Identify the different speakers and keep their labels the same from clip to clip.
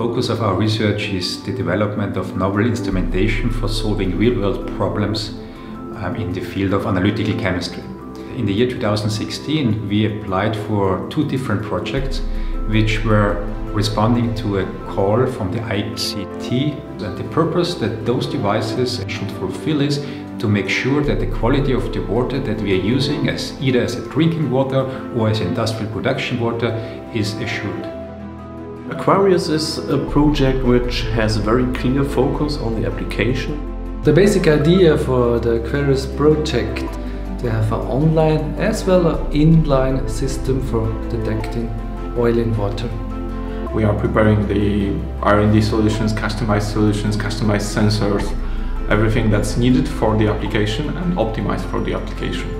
Speaker 1: Focus of our research is the development of novel instrumentation for solving real-world problems um, in the field of analytical chemistry. In the year 2016, we applied for two different projects which were responding to a call from the ICT. And the purpose that those devices should fulfill is to make sure that the quality of the water that we are using as either as a drinking water or as industrial production water is assured.
Speaker 2: Aquarius is a project which has a very clear focus on the application.
Speaker 3: The basic idea for the Aquarius project to have an online as well as inline system for detecting oil in water.
Speaker 4: We are preparing the R&D solutions, customized solutions, customized sensors, everything that's needed for the application and optimized for the application.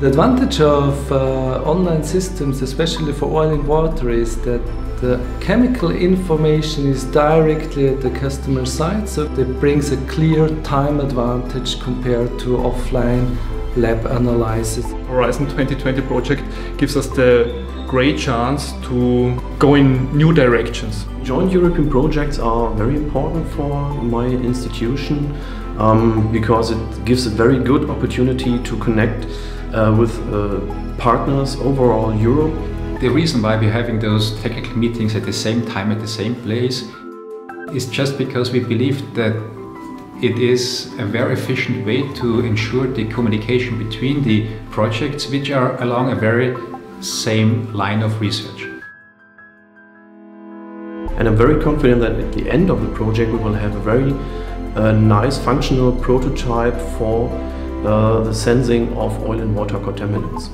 Speaker 3: The advantage of uh, online systems, especially for oil and water, is that the chemical information is directly at the customer side, so it brings a clear time advantage compared to offline lab analysis.
Speaker 5: Horizon 2020 project gives us the great chance to go in new directions.
Speaker 2: Joint European projects are very important for my institution um, because it gives a very good opportunity to connect uh, with uh, partners overall Europe.
Speaker 1: The reason why we're having those technical meetings at the same time at the same place is just because we believe that it is a very efficient way to ensure the communication between the projects which are along a very same line of research.
Speaker 2: And I'm very confident that at the end of the project we will have a very uh, nice functional prototype for uh, the sensing of oil and water contaminants.